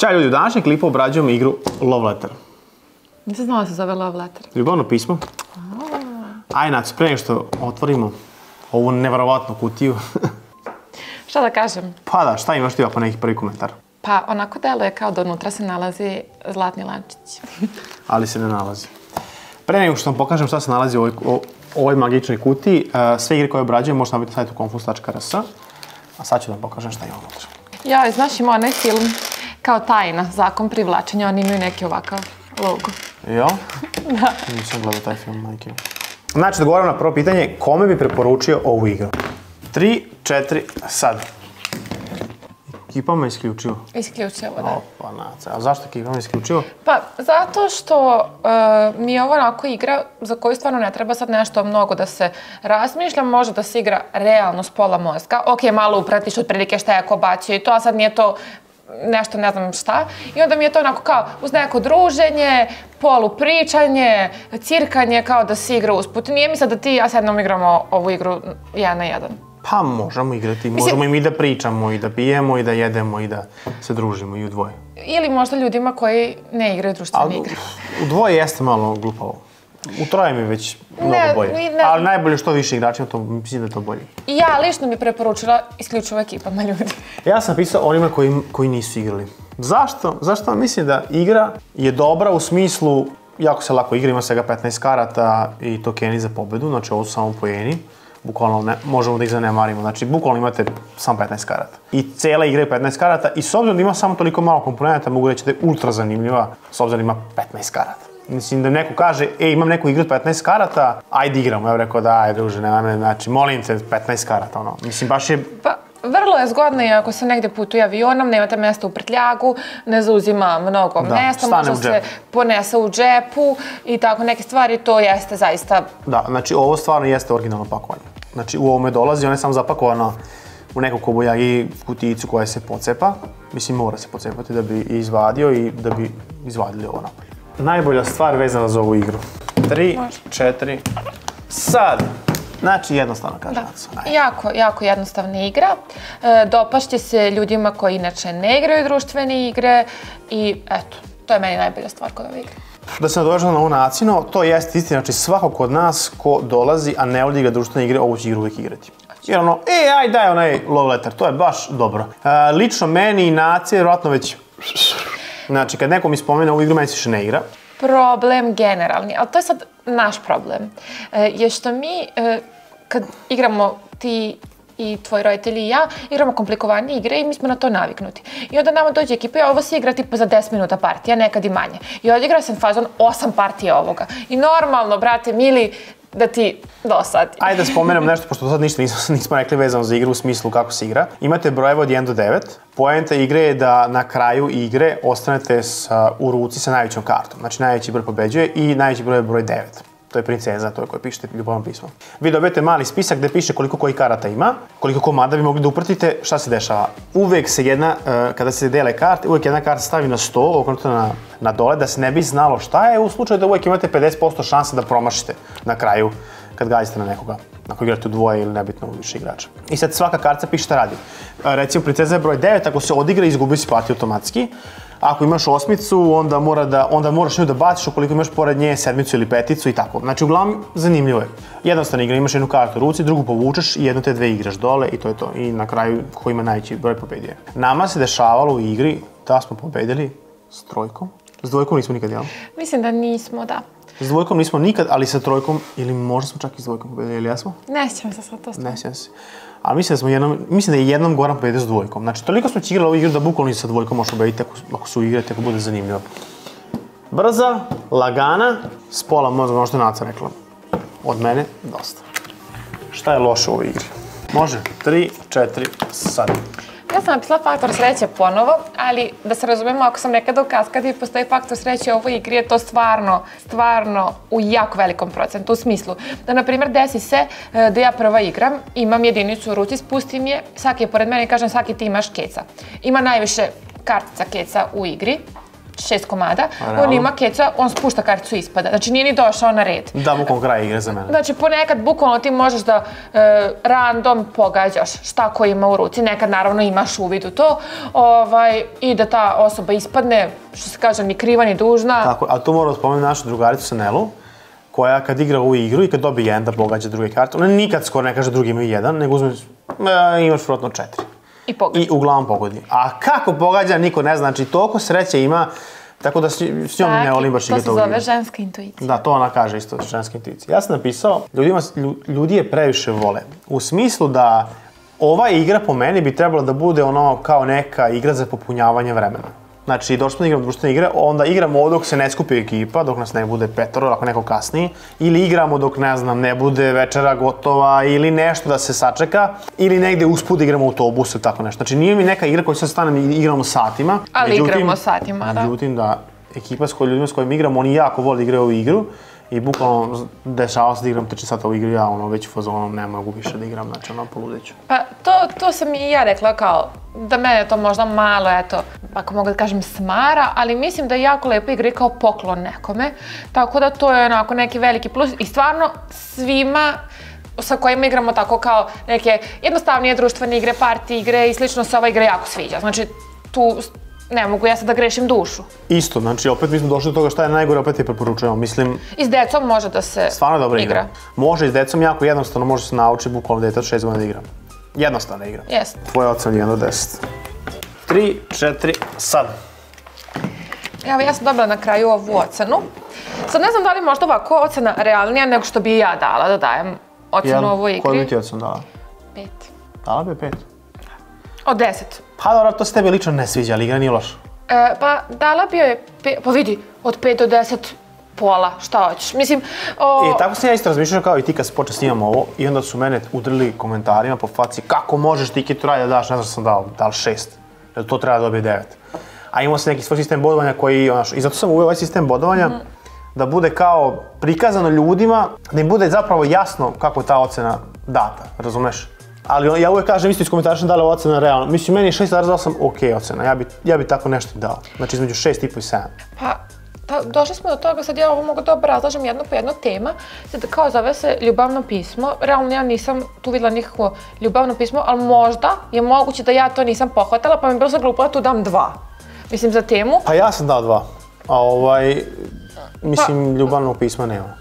Ćao ljudi, u današnjem klipu obrađujemo igru Love Letter. Nisam znala da se zove Love Letter. Ljubavno pismo. Aj, Nac, pre što otvorimo ovu nevarovatnu kutiju. Šta da kažem? pa da, šta imaš ti ovako neki prvi komentar? Pa onako deluje kao da unutra se nalazi zlatni lančić. Ali se ne nalazi. Pre nego što vam pokažem šta se nalazi u ovoj, u ovoj magičnoj kutiji, uh, sve igre koje obrađujem možete nabiti na sajtu confus.rs. A sad ću da vam pokažem šta je unutra. Ja, znaš ima onaj film kao tajna, zakon privlačenja, oni imaju neki ovakav logo. Jo? da. Nisam gledao taj film, majke. Znači, da govorim na prvo pitanje, kome bi preporučio ovu igru? Tri, četiri, sad. Ekipa me isključivo. Isključivo, da. Opa, naca. A zašto ekipa me isključivo? Pa, zato što uh, mi je ovo onako igra za koju stvarno ne treba sad nešto mnogo da se razmišlja, može da se igra realno s pola mozga. Ok, malo upratiš od prilike šta je ko bacio i to, a sad nije to nešto ne znam šta. I onda mi je to onako kao uz neko druženje, polu pričanje, cirkanje, kao da se igra usput. Nije mi sad da ti ja sednom igramo ovu igru jedan na jedan. Pa možemo igrati, možemo i mi da pričamo i da pijemo i da jedemo i da se družimo i u dvoje. Ili možda ljudima koji ne igraju društvene igre. u dvoje jeste malo glupavo. U troje mi već mnogo Ne, bolje. ne- Ali najbolje što više igračima, to mislim da je to bolje. Ja lično bi preporučila isključivo ekipama ljudi. Ja sam pisao onima koji, koji nisu igrali. Zašto? Zašto mislim da igra je dobra u smislu, jako se lako igra, ima svega 15 karata i tokeni za pobedu, znači ovo su samo pojeni. Bukvalno ne, možemo da ih zanemarimo, znači bukvalno imate samo 15 karata. I cela igra je 15 karata i s obzirom da ima samo toliko malo komponenta, mogu reći da je ultra zanimljiva, s obzirom da ima 15 karata. Mislim da neko kaže, e, imam neku igru od 15 karata, ajde igramo. Ja bih rekao, da, ajde, druže, nema me, znači, molim te, 15 karata, ono. Mislim, baš je Pa, vrlo je zgodno i ako se negde putuje avionom, nemate mesta u prtljagu, ne zauzima mnogo Da, stane može se ponese u džepu i tako neke stvari, to jeste zaista Da, znači ovo stvarno jeste originalno pakovanje. Znači u ovome dolazi, ona je samo zapakovana u neku kobojagi kutijicu koja se pocepa. Mislim, mora se pocepati da bi izvadio i da bi izvadili ovo napolje. Najbolja stvar vezana za ovu igru. Tri, četiri, sad! Znači, jednostavno kaže Da. Naca. Ajde. Jako, jako jednostavna igra. E, dopašće se ljudima koji inače ne igraju društvene igre i eto, to je meni najbolja stvar kod ove igre. Da se nadovežem na ovo nacino, to jeste istina, znači svako kod nas ko dolazi, a ne voli igra društvene igre, ovu će igru uvijek igrati. Jer ono, e, aj daj onaj love letter, to je baš dobro. E, lično meni i nacije, vjerojatno već... Znači, kad neko mi spomene ovu igru, meni se više ne igra. Problem generalni, ali to je sad naš problem, e, je što mi e, kad igramo ti i tvoji roditelji i ja, igramo komplikovane igre i mi smo na to naviknuti. I onda nama dođe ekipa i ovo se igra tipa za 10 minuta partija, nekad i manje. I odigra sam fazon 8 partija ovoga. I normalno, brate, mili, da ti dosadi. Ajde da spomenem nešto, pošto do sad ništa nismo, nismo rekli vezano za igru u smislu kako se igra. Imate brojeve od 1 do 9. Poenta igre je da na kraju igre ostanete sa, u ruci sa najvećom kartom. Znači najveći broj pobeđuje i najveći broj je broj 9. To je princeza, to je koje pišete ljubavno pismo. Vi dobijete mali spisak gde piše koliko koji karata ima, koliko komada vi mogli da upratite, šta se dešava. Uvek se jedna, e, kada se dele karte, uvek jedna karta stavi na sto, okrenuto na, na dole, da se ne bi znalo šta je, u slučaju da uvek imate 50% šanse da promašite na kraju kad gazite na nekoga, ako igrate u dvoje ili nebitno u više igrača. I sad svaka karta piše šta radi. E, recimo, princeza je broj 9, ako se odigra, izgubi se plati automatski. Ako imaš osmicu, onda, mora da, onda moraš nju da baciš ukoliko imaš pored nje sedmicu ili peticu i tako. Znači, uglavnom, zanimljivo je. Jednostavna igra, imaš jednu kartu u ruci, drugu povučeš i jednu te dve igraš dole i to je to. I na kraju, ko ima najveći broj pobedio. Nama se dešavalo u igri da smo pobedili s trojkom. S dvojkom nismo nikad, jel? Mislim da nismo, da. S dvojkom nismo nikad, ali sa trojkom, ili možda smo čak i s dvojkom pobedili, ili jesmo? Ne sjećam se sad to stvarno. Ne sjećam se. Ali mislim da smo jednom, mislim da je jednom Goran pobedio s dvojkom. Znači, toliko smo će igrali ovu igru da bukvalno i sa dvojkom možeš pobediti ako, ako su igrati, ako bude zanimljivo. Brza, lagana, s pola mozga, ono što je Naca rekla. Od mene, dosta. Šta je loše u ovoj igri? Može, tri, četiri, sad. Ja sam napisala faktor sreće ponovo, ali da se razumemo, ako sam nekada u kaskadi postoji faktor sreće u ovoj igri, je to stvarno, stvarno u jako velikom procentu, u smislu da, na primjer, desi se e, da ja prva igram, imam jedinicu u ruci, spustim je, svaki je pored mene i kažem svaki ti imaš keca. Ima najviše kartica keca u igri, šest komada, realno? on ima keca, on spušta karticu i ispada. Znači nije ni došao na red. Da, bukom kraj igre za mene. Znači, ponekad bukvalno ti možeš da e, random pogađaš šta ko ima u ruci. Nekad, naravno, imaš uvid u to ovaj, i da ta osoba ispadne, što se kaže, ni kriva ni dužna. Tako, a tu moram spomenuti našu drugaricu sa Nelu, koja kad igra ovu igru i kad dobije jedan da pogađa druge karte, ona nikad skoro ne kaže drugi imaju jedan, nego uzme, e, imaš vjerojatno četiri. I pogađa. I uglavnom pogodi. A kako pogađa, niko ne zna. Znači, toliko sreće ima, tako da s, s njom ne volim baš to igrati se zove ženska intuicija. Da, to ona kaže isto, ženske intuicije. Ja sam napisao, ljudima, lju- ljudi je previše vole. U smislu da ova igra po meni bi trebala da bude ono kao neka igra za popunjavanje vremena. Znači, došli smo da igramo društvene igre, onda igramo dok se ne skupi ekipa, dok nas ne bude petoro, ako neko kasnije, ili igramo dok, ne znam, ne bude večera gotova, ili nešto da se sačeka, ili negde usput igramo u autobusu, ili tako nešto. Znači, nije mi neka igra koju sad stanem i igramo satima. Ali igramo satima, da. Međutim, da ekipa s kojim ljudima s kojim igram, oni jako vole da igraju ovu igru i bukvalno dešava se da igram 3 sata u igri, ja ono već u fazonu ne mogu više da igram, znači ono poludeću. Pa to, to sam i ja rekla kao da mene to možda malo, eto, ako mogu da kažem smara, ali mislim da je jako lepo igra kao poklon nekome. Tako da to je onako neki veliki plus i stvarno svima sa kojima igramo tako kao neke jednostavnije društvene igre, party igre i slično se ova igra jako sviđa. Znači tu ne mogu ja sad da grešim dušu. Isto, znači opet mi smo došli do toga šta je najgore, opet je preporučujemo. Mislim, I s decom može da se stvarno je dobra igra. Može i s decom jako jednostavno, može se nauči bukvalno dete od 6 godina da igra. Jednostavna igra. Jeste. Tvoje ocen 1 do 10. 3, 4, sad. Evo, ja sam dobila na kraju ovu ocenu. Sad ne znam da li je možda ovako ocena realnija nego što bi ja dala da dajem ocenu Jel, ovoj Koju bi igri. ti ocen dala? Pet. Dala bi 5. Od deset. Pa dobro, to se tebi lično ne sviđa, ali igra nije loša. E, pa dala bi joj, pe, pa vidi, od 5 do 10 pola, šta hoćeš. Mislim, o, E, tako sam ja isto razmišljao kao i ti kad se počeo snimam ovo i onda su mene udrili komentarima po faci kako možeš ti Kitu da daš, ne znam što sam dao, da li šest, jer to treba da dobije devet. A imao sam neki svoj sistem bodovanja koji, onaš, i zato sam uveo ovaj sistem bodovanja, Mhm. da bude kao prikazano ljudima, da im bude zapravo jasno kako je ta ocena data, razumeš? Ali on- ja uvek kažem isto iz komentara da li je ocena realna. Mislim, meni je 6,8 ok ocena, ja bi, ja bi tako nešto dao. Znači između 6,5 i 7. pa, ta, došli smo do toga, sad ja ovo mogu da obrazlažem jedno po jedno tema. Sad kao zove se ljubavno pismo. Realno ja nisam tu videla nikakvo ljubavno pismo, ali možda je moguće da ja to nisam pohvatala, pa mi je bilo sad glupo da tu dam dva. Mislim, za temu. Pa ja sam dao dva. A ovaj, Pa- mislim, ljubavnog pisma nema.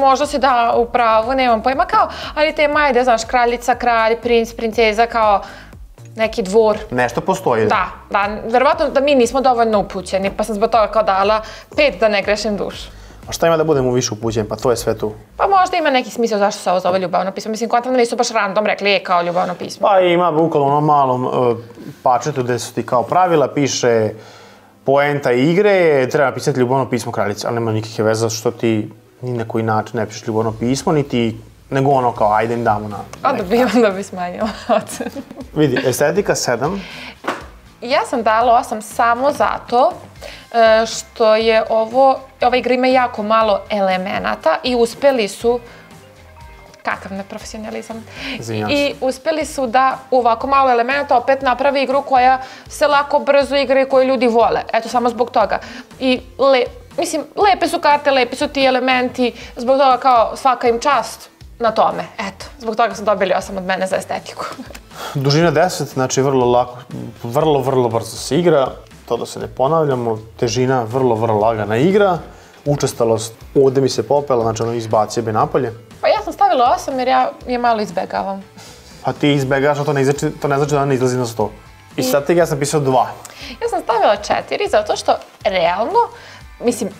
Možda si da u pravu, nemam pojma kao, ali tema je, znaš, kraljica, kralj, princ, princeza, kao neki dvor. Nešto postoji. Da, da, verovatno da mi nismo dovoljno upućeni, pa sam zbog toga kao dala pet da ne grešim dušu. A šta ima da budemo više upućeni? Pa to je sve tu. Pa možda ima neki smisao zašto se ovo zove ljubavno pismo. Mislim, kontam da nisu baš random rekli je kao ljubavno pismo. Pa ima bukvalno ono malom uh, pačetu gde su ti kao pravila, piše poenta igre, je, treba pisati ljubavno pismo kraljice, ali nema nikakve veze što ti ni na koji način ne pišeš ljubavno pismo, niti nego ono kao ajde im damo na... Onda bi, onda bi smanjila ocenu. Vidi, estetika 7, Ja sam dala 8 samo zato e, što je ovo, ova igra ima jako malo elemenata i uspeli su kakav neprofesionalizam. Izvinjam I uspeli su da u ovako malo elemenata opet napravi igru koja se lako brzo igra i koju ljudi vole. Eto, samo zbog toga. I le, mislim, lepe su karte, lepi su ti elementi, zbog toga kao svaka im čast na tome. Eto, zbog toga su dobili 8 od mene za estetiku. dužina 10, znači vrlo lako, vrlo, vrlo brzo se igra, to da se ne ponavljamo, težina vrlo, vrlo lagana igra, učestalost, ovde mi se popela, znači ono izbacio bi napolje. Pa ja sam stavila 8 jer ja je malo izbegavam. Pa ti izbegaš, a to ne, znači, to ne znači da ona ne izlazi na 100. I sad tek ja sam pisao 2. Ja sam stavila 4 zato što realno, mislim,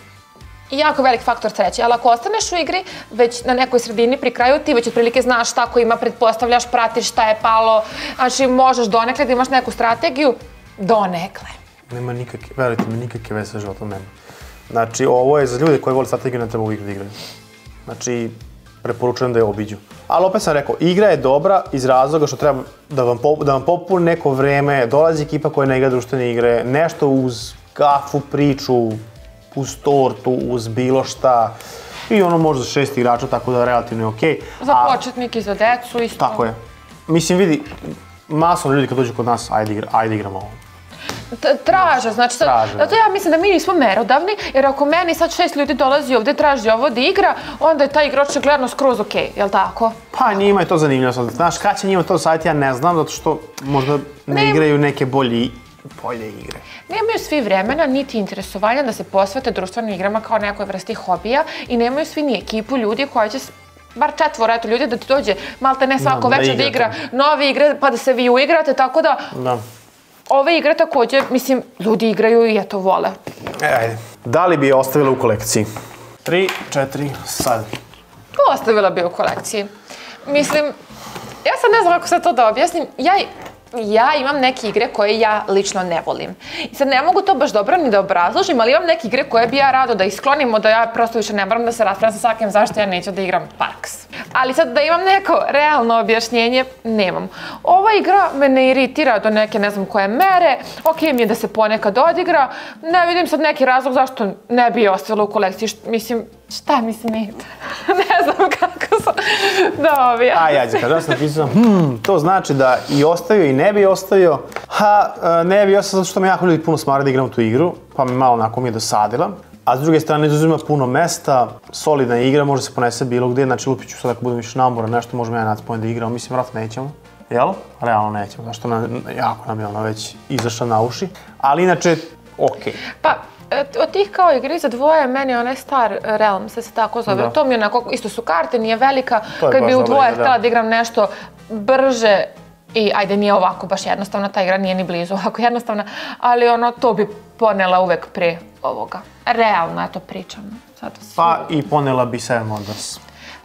jako velik faktor sreće, ali ako ostaneš u igri već na nekoj sredini pri kraju, ti već otprilike znaš šta ko ima, pretpostavljaš, pratiš šta je palo, znači možeš donekle da imaš neku strategiju, donekle. Nema nikakve, verite mi, nikakve veze sa životom nema. Znači, ovo je za ljude koji vole strategiju, ne treba u igri da igraju. Znači, preporučujem da je obiđu. Ali opet sam rekao, igra je dobra iz razloga što treba da vam, pop, da vam popuni neko vreme, dolazi ekipa koja ne igra društvene igre, nešto uz kafu, priču, uz tortu, uz bilo šta. I ono može za šest igrača, tako da relativno je okej. Za A- početnik i za decu isto. Tako je. Mislim, vidi, masno ljudi kad dođu kod nas, ajde, igra, ajde igramo ovo. Traže, znači sad, Traže, zato ja mislim da mi nismo merodavni, jer ako meni sad šest ljudi dolazi ovde traži ovo da igra, onda je ta igra očigledno skroz okej, jel tako? Pa njima je to zanimljivo sad. Znaš, kada će njima to saditi, ja ne znam, zato što možda ne, Ne- igraju neke bolje, bolje igre. Nemaju svi vremena, niti interesovanja da se posvete društvenim igrama kao nekoj vrsti hobija i nemaju svi ni ekipu ljudi koja će bar četvoro eto ljudi da ti dođe malte ne svako da večer da igra nove igre pa da se vi uigrate, tako da Da. ove igre takođe, mislim, ljudi igraju i eto vole. E, ajde. Da li bi je ostavila u kolekciji? Tri, četiri, sad. Ostavila bi u kolekciji. Mislim, ja sad ne znam kako sad to da objasnim. Ja, ja imam neke igre koje ja lično ne volim. I sad ne mogu to baš dobro ni da obrazložim, ali imam neke igre koje bi ja rado da isklonimo, da ja prosto više ne moram da se raspravljam sa svakim zašto ja neću da igram Parks. Ali sad da imam neko realno objašnjenje, nemam. Ova igra me ne iritira do neke ne znam koje mere, ok mi je da se ponekad odigra, ne vidim sad neki razlog zašto ne bi je ostavila u kolekciji, mislim, šta mi smeta? ne znam kako sam da objasnim. A, ja kada sam napisao, hmm, to znači da i ostavio i ne bi ostavio. Ha, e, ne bi ostavio zato što me jako ljudi puno smara da igram tu igru, pa mi malo onako mi je dosadila. A s druge strane, izuzima puno mesta, solidna igra, može se ponese bilo gdje, znači lupit ću sad ako budem više namoran, nešto možemo ja naći da igram, mislim, vratno nećemo. Jel? Realno nećemo, zašto nam, jako nam je ona već izašla na uši. Ali inače, okej. Pa, e, od tih kao igri za dvoje, meni je onaj Star Realms, da se tako zove. Da. To mi je onako, isto su karte, nije velika. Kad bi u dvoje htjela da igram nešto brže, i ajde nije ovako baš jednostavna, ta igra nije ni blizu ovako jednostavna, ali ono, to bi ponela uvek pre ovoga. Realno, eto pričam. Sad su- Pa i ponela bi Seven Wonders.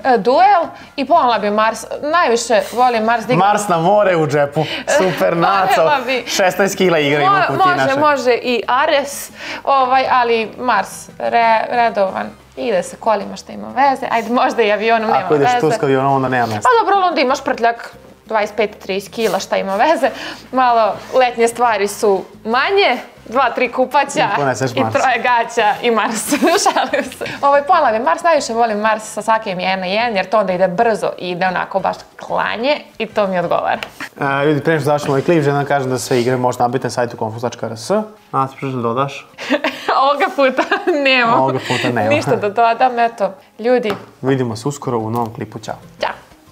E, Duel i ponela bi Mars. Najviše volim Mars igram. Mars na more u džepu, super naco, Voljela bi. 16 kila igra ima kutiji može, naše. može i Ares, ovaj, ali Mars, re, redovan. Ide se kolima što ima veze, ajde možda i avionom nema Ako ideš veze. tu s avionom, onda nema mesta. Pa dobro, onda imaš prtljak 25-30 kila, šta ima veze. Malo letnje stvari su manje, dva, tri kupaća I i troje gaća i Mars. Šalim se. Ovaj ponavlja, Mars najviše volim Mars sa svakim jedan na jedan, jer to onda ide brzo i ide onako baš klanje i to mi odgovara. E, ljudi, prije što završimo ovaj klip, želim da kažem da sve igre možete nabiti na sajtu konfus.rs. Se prišli da dodaš. Ovoga puta nemam. Ovoga puta nema. Ništa da dodam, eto. Ljudi, Vidimo se uskoro u novom klipu, ćao. ćao.